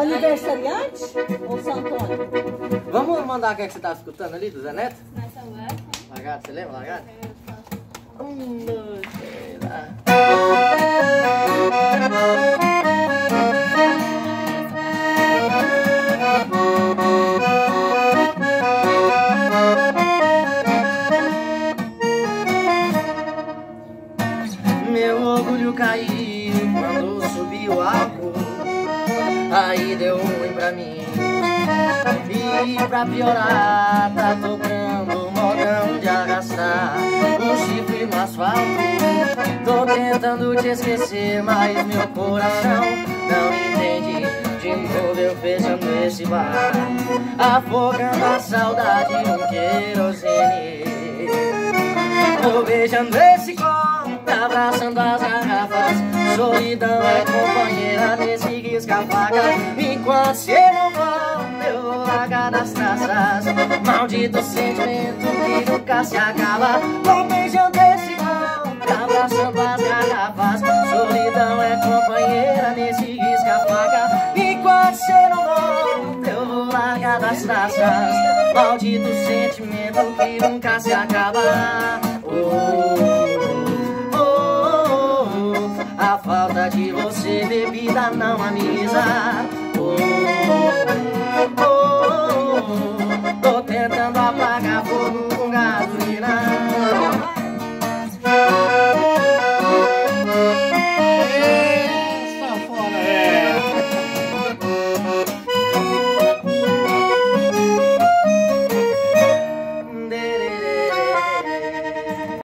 Aniversariante ou São Antônio? Vamos mandar o que, é que você tava escutando ali, do Zé Neto? Lagado, você lembra, Lagado? Um, dois, três, lá. Meu orgulho caiu quando subiu o álcool Aí deu ruim pra mim. E pra piorar, tá tocando modão de arrastar. Um chifre no asfalto Tô tentando te esquecer, mas meu coração não entende De novo. Eu fechando esse bar Afogando a saudade no querosene. Tô beijando esse copo, abraçando as garrafas Solidão é companheira nesse risca-faca Enquanto cê não volta, eu largar das traças Maldito sentimento que nunca se acaba. Tô beijando esse copo, tá abraçando as garrafas. Solidão é companheira nesse risca-faca Enquanto cê não volta, eu vou largar das traças Maldito sentimento que nunca se acaba. Oh, a falta de você bebida não amisa. Oh, oh, oh,